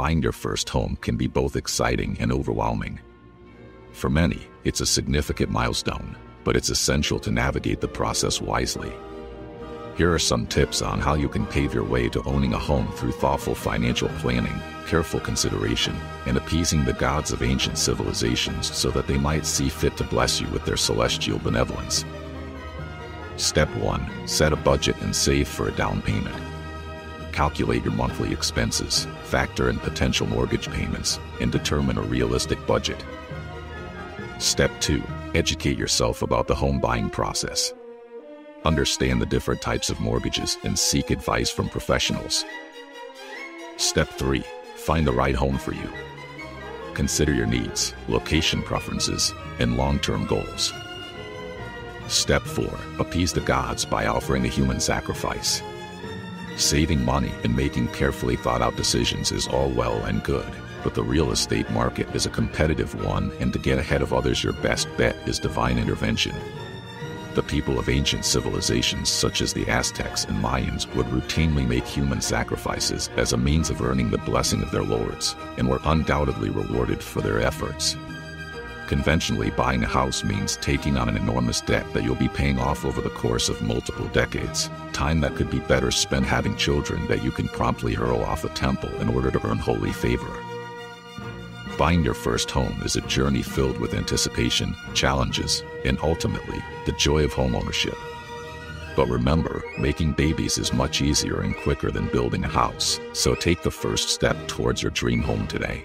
buying your first home can be both exciting and overwhelming. For many, it's a significant milestone, but it's essential to navigate the process wisely. Here are some tips on how you can pave your way to owning a home through thoughtful financial planning, careful consideration, and appeasing the gods of ancient civilizations so that they might see fit to bless you with their celestial benevolence. Step 1 Set a budget and save for a down payment. Calculate your monthly expenses, factor in potential mortgage payments, and determine a realistic budget. Step 2 Educate yourself about the home buying process. Understand the different types of mortgages and seek advice from professionals. Step 3 Find the right home for you. Consider your needs, location preferences, and long term goals. Step 4 Appease the gods by offering a human sacrifice. Saving money and making carefully thought out decisions is all well and good, but the real estate market is a competitive one, and to get ahead of others, your best bet is divine intervention. The people of ancient civilizations such as the Aztecs and Mayans would routinely make human sacrifices as a means of earning the blessing of their lords, and were undoubtedly rewarded for their efforts. Conventionally, buying a house means taking on an enormous debt that you'll be paying off over the course of multiple decades, time that could be better spent having children that you can promptly hurl off a temple in order to earn holy favor. Buying your first home is a journey filled with anticipation, challenges, and ultimately, the joy of homeownership. But remember, making babies is much easier and quicker than building a house, so take the first step towards your dream home today.